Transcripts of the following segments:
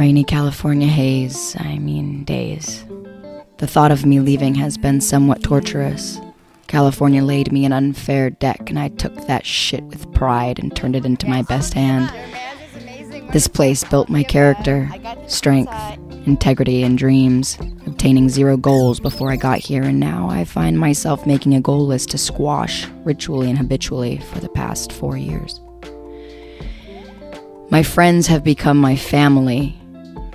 Rainy California haze, I mean days. The thought of me leaving has been somewhat torturous. California laid me an unfair deck, and I took that shit with pride and turned it into my best hand. This place built my character, strength, integrity, and dreams, obtaining zero goals before I got here, and now I find myself making a goal list to squash ritually and habitually for the past four years. My friends have become my family.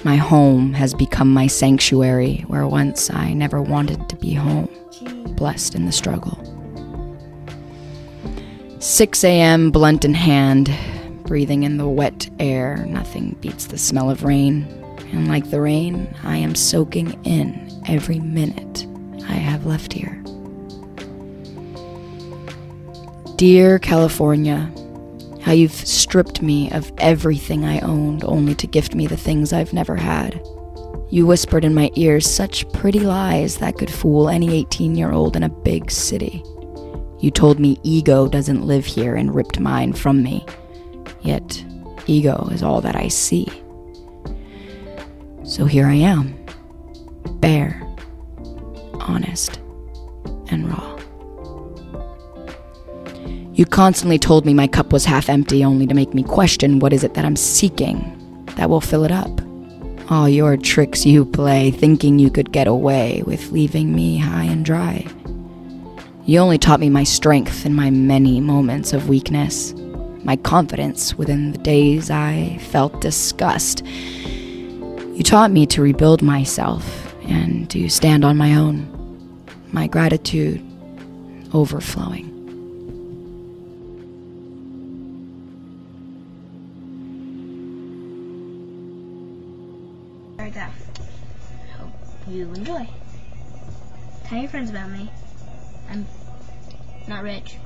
My home has become my sanctuary, where once I never wanted to be home, blessed in the struggle. 6 a.m., blunt in hand, breathing in the wet air, nothing beats the smell of rain. And like the rain, I am soaking in every minute I have left here. Dear California, how you've stripped me of everything I owned only to gift me the things I've never had. You whispered in my ears such pretty lies that could fool any 18 year old in a big city. You told me ego doesn't live here and ripped mine from me. Yet, ego is all that I see. So here I am, bare, honest, You constantly told me my cup was half empty, only to make me question what is it that I'm seeking that will fill it up. All your tricks you play, thinking you could get away with leaving me high and dry. You only taught me my strength in my many moments of weakness, my confidence within the days I felt disgust. You taught me to rebuild myself and to stand on my own, my gratitude overflowing. Right. Hope you enjoy. Tell your friends about me. I'm not rich.